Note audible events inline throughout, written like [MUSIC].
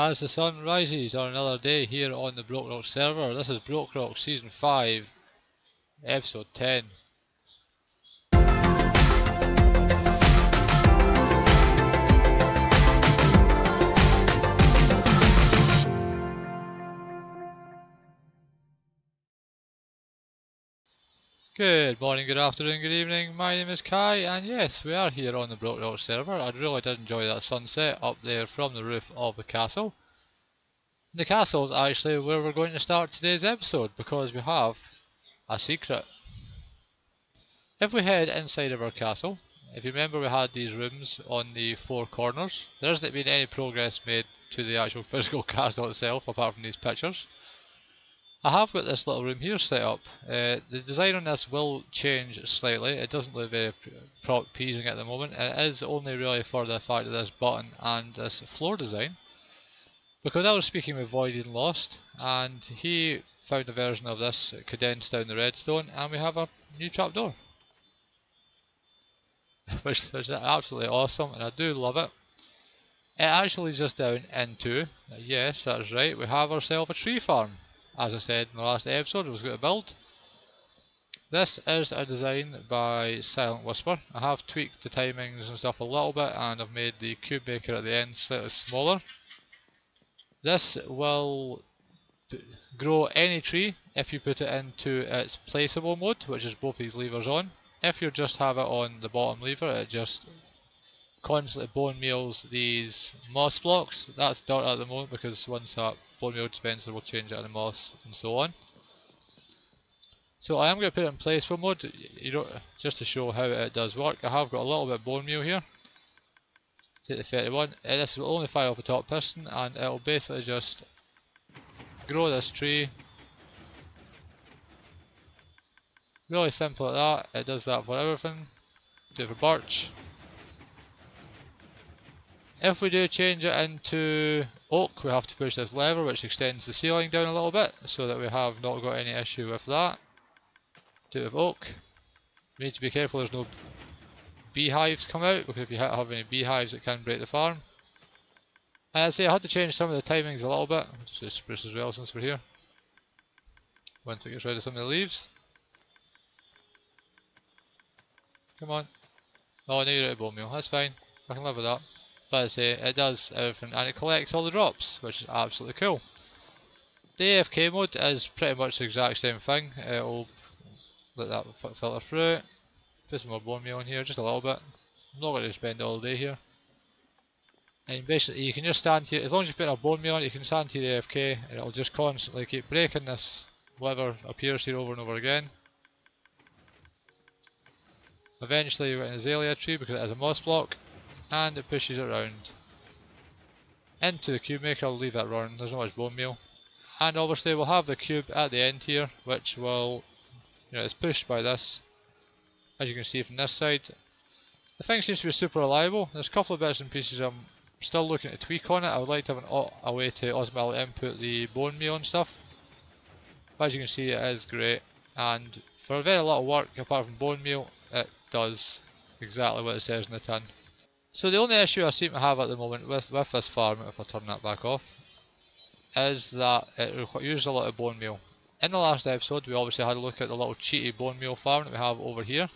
As the sun rises on another day here on the Broke Rock server, this is Broke Rock Season 5, Episode 10. Good morning, good afternoon, good evening. My name is Kai, and yes, we are here on the Broke Rock server. I really did enjoy that sunset up there from the roof of the castle. The castle is actually where we're going to start today's episode because we have a secret. If we head inside of our castle, if you remember we had these rooms on the four corners, there hasn't been any progress made to the actual [LAUGHS] physical castle itself apart from these pictures. I have got this little room here set up. Uh, the design on this will change slightly. It doesn't look very pleasing at the moment. It is only really for the fact of this button and this floor design. Because I was speaking with Voided and Lost, and he found a version of this condensed down the redstone, and we have a new trapdoor. [LAUGHS] which, is absolutely awesome, and I do love it. It actually leads us down into, yes, that's right, we have ourselves a tree farm as I said in the last episode, I was going to build. This is a design by Silent Whisper. I have tweaked the timings and stuff a little bit and I've made the cube maker at the end slightly smaller. This will grow any tree if you put it into its placeable mode, which is both these levers on. If you just have it on the bottom lever, it just constantly bone meals these moss blocks. That's dirt at the moment because once that bone meal dispenser will change it into moss and so on. So I am going to put it in place for mode, you know, just to show how it does work. I have got a little bit of bone meal here. Take the 31. Uh, this will only fire off the top piston and it will basically just grow this tree. Really simple like that. It does that for everything. Do it for birch. If we do change it into oak, we have to push this lever which extends the ceiling down a little bit so that we have not got any issue with that. Do it with oak. We need to be careful there's no beehives come out because if you have any beehives it can break the farm. And I say I had to change some of the timings a little bit. Just spruce as well since we're here. Once it gets rid of some of the leaves. Come on. Oh, now you're out of bone meal. That's fine. I can live with that. But I say, it does everything and it collects all the drops, which is absolutely cool. The AFK mode is pretty much the exact same thing. It'll let that filter through. Put some more bone meal in here, just a little bit. I'm not going to spend all day here. And basically you can just stand here, as long as you put a bone meal on you can stand here AFK and it'll just constantly keep breaking this whatever appears here over and over again. Eventually you get an azalea tree because it has a moss block and it pushes it around into the cube maker, I'll leave that running, there's not much bone meal. And obviously we'll have the cube at the end here, which will, you know, it's pushed by this, as you can see from this side. The thing seems to be super reliable, there's a couple of bits and pieces I'm still looking to tweak on it, I would like to have an, a way to automatically input the bone meal and stuff. But as you can see it is great, and for a very little work apart from bone meal, it does exactly what it says in the tin. So the only issue I seem to have at the moment with, with this farm, if I turn that back off, is that it uses a lot of bone meal. In the last episode we obviously had a look at the little cheaty bone meal farm that we have over here.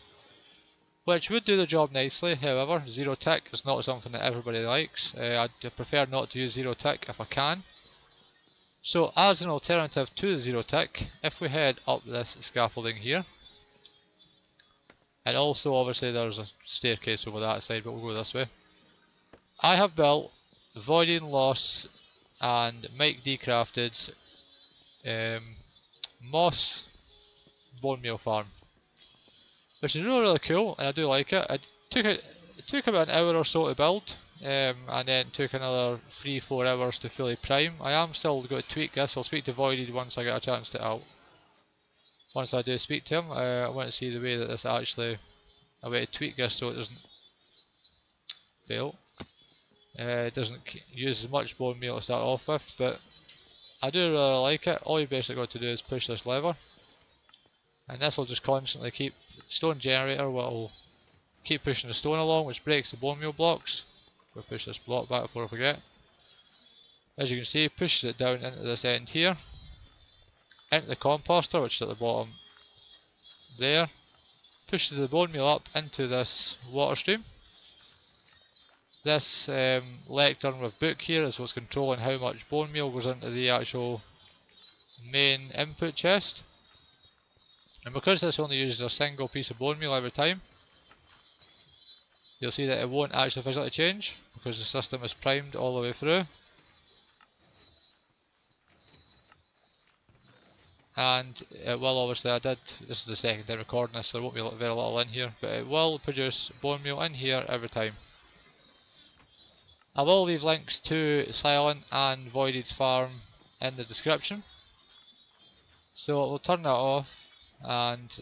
Which would do the job nicely, however, zero tick is not something that everybody likes. Uh, I'd prefer not to use zero tick if I can. So as an alternative to the zero tick, if we head up this scaffolding here, and also, obviously, there's a staircase over that side, but we'll go this way. I have built Voided and Lost and Mikedcraft's um, Moss Bone Meal Farm. Which is really, really cool, and I do like it. It took, it, took about an hour or so to build, um, and then took another 3-4 hours to fully prime. I am still going to tweak this, I'll speak to Voided once I get a chance to out once I do speak to him, uh, I want to see the way that this actually, a way to tweak this so it doesn't fail. Uh, it doesn't use as much bone meal to start off with, but I do really like it. All you basically got to do is push this lever, and this will just constantly keep stone generator will keep pushing the stone along, which breaks the bone meal blocks. We'll push this block back before I forget. as you can see, pushes it down into this end here, into the composter, which is at the bottom there, pushes the bone meal up into this water stream. This um, lectern with book here is what's controlling how much bone meal goes into the actual main input chest. And because this only uses a single piece of bone meal every time, you'll see that it won't actually physically change because the system is primed all the way through. And uh, it will obviously, I did, this is the second day recording this so there won't be very little in here, but it will produce bone meal in here every time. I will leave links to Silent and Voided's farm in the description. So we'll turn that off and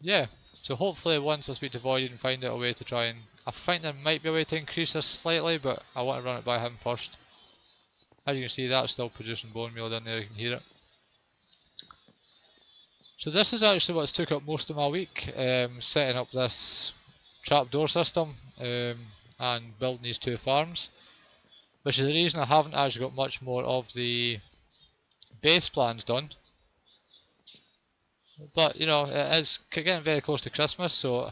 yeah, so hopefully once I speak to Voided and find out a way to try and, I think there might be a way to increase this slightly but I want to run it by him first. As you can see that's still producing bone meal down there, you can hear it. So this is actually what's took up most of my week, um, setting up this trapdoor system um, and building these two farms. Which is the reason I haven't actually got much more of the base plans done. But you know, it is getting very close to Christmas, so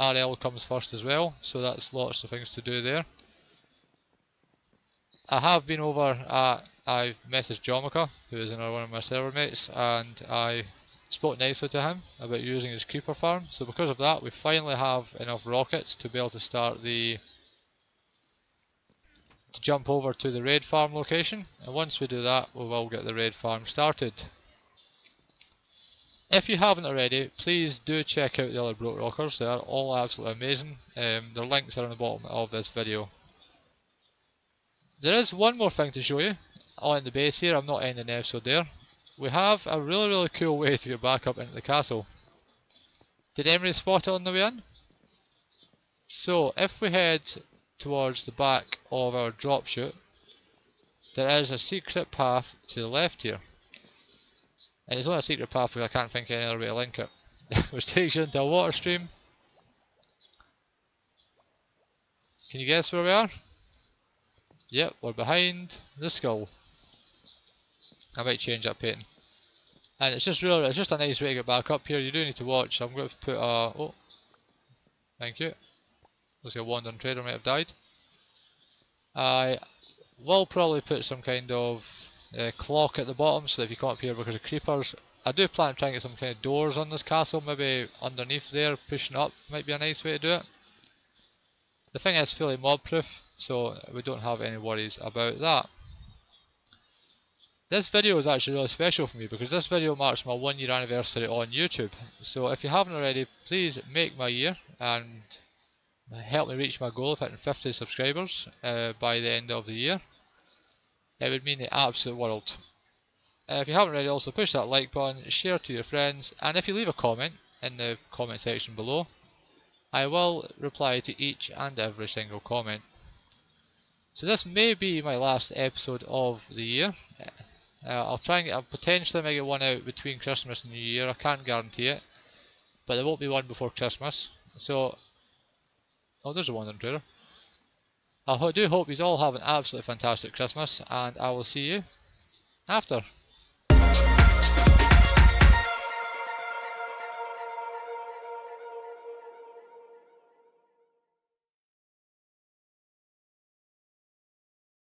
RL comes first as well, so that's lots of things to do there. I have been over at, I've messaged Jomica, who is another one of my server mates, and I spoke nicely to him about using his creeper farm. So because of that, we finally have enough rockets to be able to start the to jump over to the raid farm location. And once we do that, we will get the raid farm started. If you haven't already, please do check out the other Broke Rockers. They are all absolutely amazing. Um, their links are on the bottom of this video. There is one more thing to show you on the base here. I'm not ending the episode there we have a really really cool way to get back up into the castle. Did Emery spot it on the way in? So if we head towards the back of our drop chute, there is a secret path to the left here. And it's only a secret path because I can't think of any other way to link it. Which takes you into a water stream. Can you guess where we are? Yep, we're behind the skull. I might change that painting. And it's just really, it's just a nice way to get back up here. You do need to watch. So I'm going to put a, oh, thank you. Looks like a wandering trader might have died. I will probably put some kind of uh, clock at the bottom so if you come up here because of creepers. I do plan on trying to get some kind of doors on this castle, maybe underneath there, pushing up might be a nice way to do it. The thing is fully mob proof, so we don't have any worries about that. This video is actually really special for me because this video marks my one year anniversary on YouTube. So if you haven't already, please make my year and help me reach my goal of hitting 50 subscribers uh, by the end of the year. It would mean the absolute world. Uh, if you haven't already, also push that like button, share to your friends, and if you leave a comment in the comment section below, I will reply to each and every single comment. So this may be my last episode of the year. Uh, I'll try and get, I'll potentially make it one out between Christmas and New Year. I can't guarantee it, but there won't be one before Christmas. So, oh, there's a wandering trader. I do hope you all have an absolutely fantastic Christmas, and I will see you after.